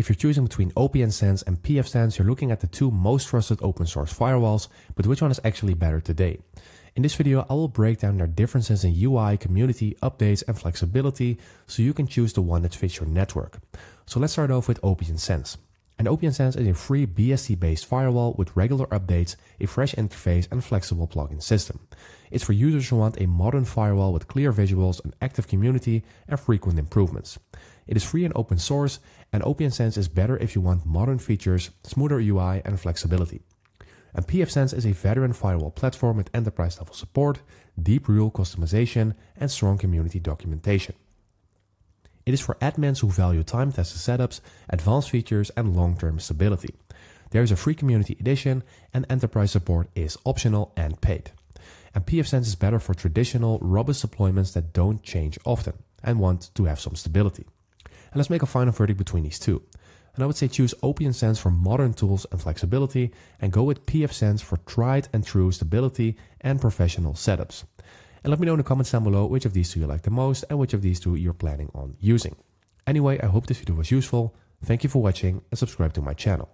If you're choosing between OPNsense and pfSense, you're looking at the two most trusted open source firewalls, but which one is actually better today? In this video, I will break down their differences in UI, community, updates, and flexibility, so you can choose the one that fits your network. So let's start off with OPNsense. And OPNsense is a FreeBSD-based firewall with regular updates, a fresh interface, and flexible plugin system. It's for users who want a modern firewall with clear visuals, an active community, and frequent improvements. It is free and open source, and OPNsense is better if you want modern features, smoother UI, and flexibility. And pfSense is a veteran firewall platform with enterprise level support, deep rule customization, and strong community documentation. It is for admins who value time tested setups, advanced features, and long term stability. There is a free community edition, and enterprise support is optional and paid. And pfSense is better for traditional, robust deployments that don't change often and want to have some stability. And let's make a final verdict between these two. And I would say choose OPNsense for modern tools and flexibility, and go with pfSense for tried and true stability and professional setups. And let me know in the comments down below which of these two you like the most and which of these two you're planning on using. Anyway, I hope this video was useful. Thank you for watching and subscribe to my channel.